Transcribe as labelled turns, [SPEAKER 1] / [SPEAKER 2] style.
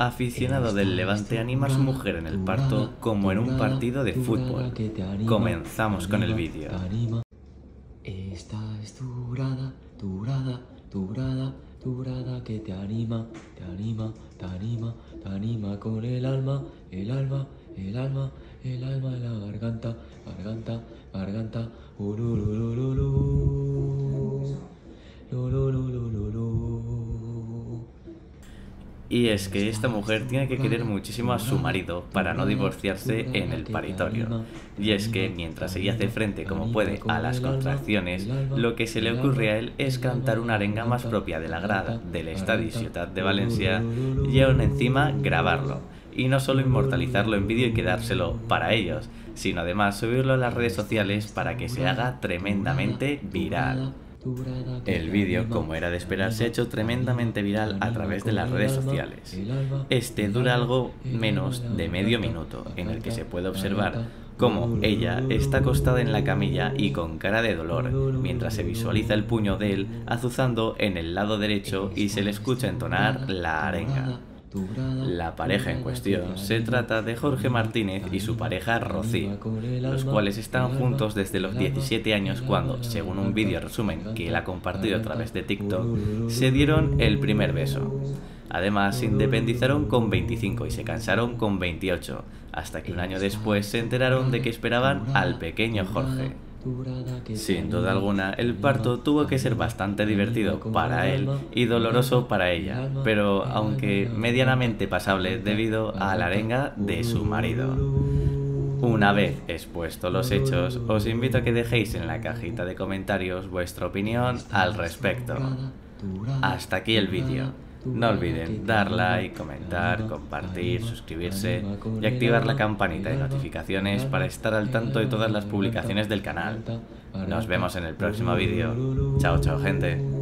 [SPEAKER 1] aficionado del Levante anima a su mujer en el parto como en un partido de fútbol. Comenzamos con el vídeo.
[SPEAKER 2] Esta es tu grada, tu grada que te anima, te anima, te anima, te anima con el alma, el alma, el alma, el alma en la garganta, garganta,
[SPEAKER 1] Y es que esta mujer tiene que querer muchísimo a su marido para no divorciarse en el paritorio. Y es que mientras ella hace frente como puede a las contracciones, lo que se le ocurre a él es cantar una arenga más propia de la grada del Estadio Ciudad de Valencia y aún encima grabarlo. Y no solo inmortalizarlo en vídeo y quedárselo para ellos, sino además subirlo a las redes sociales para que se haga tremendamente viral. El vídeo, como era de esperar, se ha hecho tremendamente viral a través de las redes sociales. Este dura algo menos de medio minuto, en el que se puede observar cómo ella está acostada en la camilla y con cara de dolor, mientras se visualiza el puño de él azuzando en el lado derecho y se le escucha entonar la arenga. La pareja en cuestión se trata de Jorge Martínez y su pareja Rocío, los cuales están juntos desde los 17 años cuando, según un vídeo resumen que él ha compartido a través de TikTok, se dieron el primer beso. Además, se independizaron con 25 y se cansaron con 28, hasta que un año después se enteraron de que esperaban al pequeño Jorge. Sin duda alguna, el parto tuvo que ser bastante divertido para él y doloroso para ella, pero aunque medianamente pasable debido a la arenga de su marido. Una vez expuestos los hechos, os invito a que dejéis en la cajita de comentarios vuestra opinión al respecto. Hasta aquí el vídeo. No olviden dar like, comentar, compartir, suscribirse y activar la campanita de notificaciones para estar al tanto de todas las publicaciones del canal. Nos vemos en el próximo vídeo. Chao, chao gente.